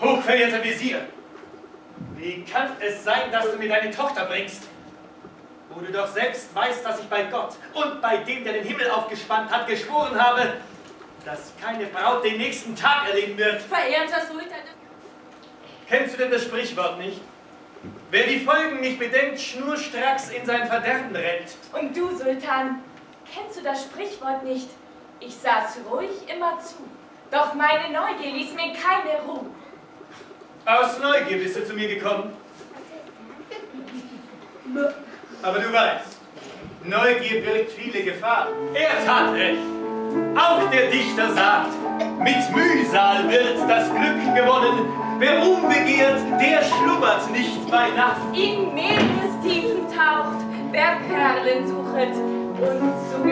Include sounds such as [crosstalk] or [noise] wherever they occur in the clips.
Hochverehrter Visier, wie kann es sein, dass du mir deine Tochter bringst? Wo du doch selbst weißt, dass ich bei Gott und bei dem, der den Himmel aufgespannt hat, geschworen habe, dass keine Braut den nächsten Tag erleben wird. Verehrter Sultan. Kennst du denn das Sprichwort nicht? Wer die Folgen nicht bedenkt, schnurstracks in sein Verderben rennt. Und du, Sultan, kennst du das Sprichwort nicht? Ich saß ruhig immer zu, doch meine Neugier ließ mir keine Ruhe. Aus Neugier bist du zu mir gekommen. Aber du weißt, Neugier birgt viele Gefahren. Er tat recht. Auch der Dichter sagt, mit Mühsal wird das Glück gewonnen. Wer unbegehrt, der schlummert nicht bei Nacht. In Meerestiefen taucht, wer Perlen suchet. Und so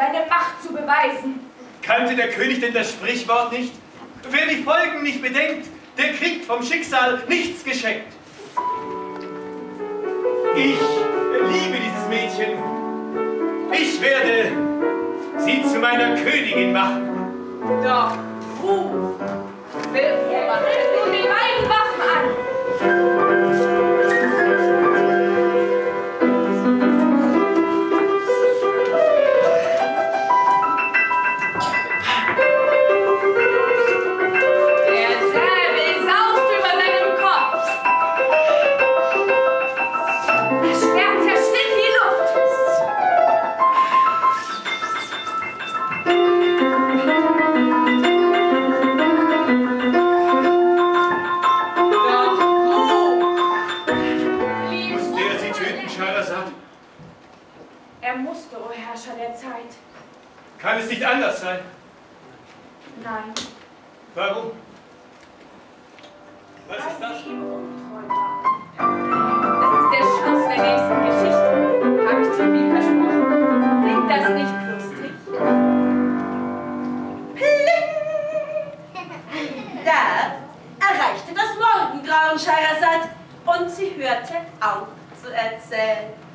seine Macht zu beweisen. Kannte der König denn das Sprichwort nicht? Wer die Folgen nicht bedenkt, der kriegt vom Schicksal nichts geschenkt. Ich liebe dieses Mädchen. Ich werde sie zu meiner Königin machen. Doch Ruh wirft Scheherazade? Er musste, o Herrscher der Zeit. Kann es nicht anders sein? Nein, Warum? Was weil ist das? sie ihm untreu war. Das ist der Schluss der nächsten Geschichte. Habe ich zu viel versprochen? Klingt das nicht lustig? [laughs] Da erreichte das Morgengrauen Scheherazad und sie hörte auf zu erzählen.